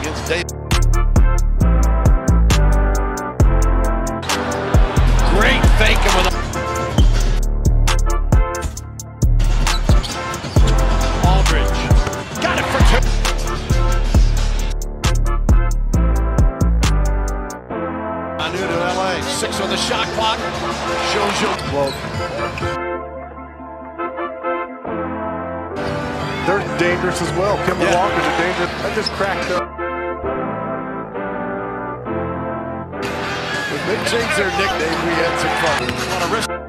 Against Davis. To Six on the shot clock. Shows you. Well, they're dangerous as well. Kemba Yeah. Walker's a danger. That just cracked up. They changed their nickname. We had some fun. On a wrist.